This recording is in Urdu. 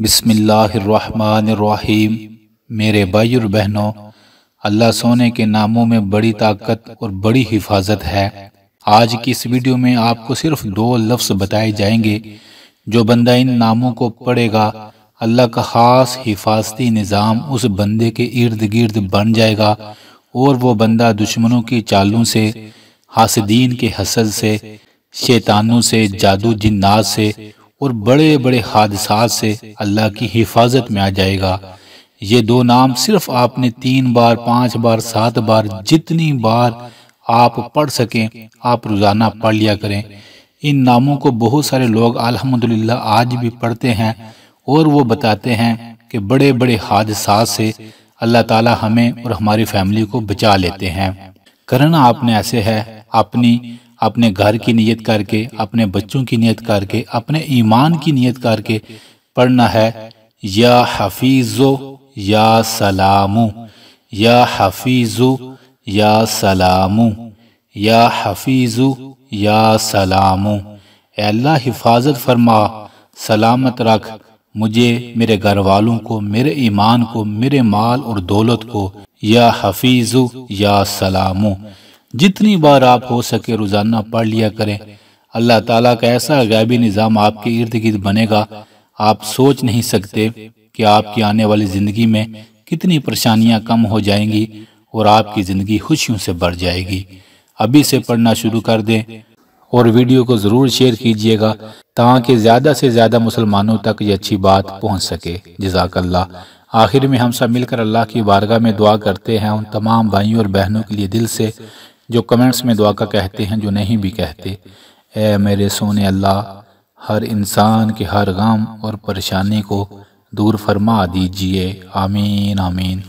بسم اللہ الرحمن الرحیم۔ میرے بھائی اور بہنوں، اللہ سونے کے ناموں میں بڑی طاقت اور بڑی حفاظت ہے۔ آج کی اس ویڈیو میں آپ کو صرف دو لفظ بتائے جائیں گے، جو بندہ ان ناموں کو پڑھے گا، اللہ کا خاص حفاظتی نظام اس بندے کے ارد گرد بن جائے گا اور وہ بندہ دشمنوں کی چالوں سے، حاسدین کے حسد سے، شیطانوں سے، جادو جنات سے اور بڑے بڑے حادثات سے اللہ کی حفاظت میں آ جائے گا۔ یہ دو نام صرف آپ نے تین بار، پانچ بار، سات بار، جتنی بار آپ پڑھ سکیں، آپ روزانہ پڑھ لیا کریں۔ ان ناموں کو بہت سارے لوگ الحمدللہ آج بھی پڑھتے ہیں اور وہ بتاتے ہیں کہ بڑے بڑے حادثات سے اللہ تعالی ہمیں اور ہماری فیملی کو بچا لیتے ہیں۔ کرنا آپ نے ایسے ہے، اپنی اپنے گھر کی نیت کر کے، اپنے بچوں کی نیت کر کے، اپنے ایمان کی نیت کر کے پڑھنا ہے، یا حفیظو، یا سلامو، یا حفیظو، یا سلامو، یا حفیظو، یا سلامو۔ اے اللہ حفاظت فرما، سلامت رکھ۔ مجھے، میرے گھر والوں کو، میرے ایمان کو، میرے مال اور دولت کو، یا حفیظو، یا سلامو۔ جتنی بار آپ ہو سکے روزانہ پڑھ لیا کریں۔ اللہ تعالیٰ کا ایسا غیبی نظام آپ کے ارد گرد بنے گا۔ آپ سوچ نہیں سکتے کہ آپ کی آنے والی زندگی میں کتنی پریشانیاں کم ہو جائیں گی اور آپ کی زندگی خوشیوں سے بڑھ جائے گی۔ ابھی سے پڑھنا شروع کر دیں اور ویڈیو کو ضرور شیئر کیجیے گا تاکہ زیادہ سے زیادہ مسلمانوں تک یہ اچھی بات پہنچ سکے۔ جزاک اللہ۔ آخر میں ہم سب مل کر اللہ کی بارگاہ میں دعا کرتے ہیں۔ ان تمام بھائیوں اور بہنوں کے لیے دل سے جو کمنٹس میں دعا کا کہتے ہیں جو نہیں بھی کہتے، اے میرے سونے اللہ، ہر انسان کے ہر غم اور پریشانی کو دور فرما دیجیے۔ آمین آمین۔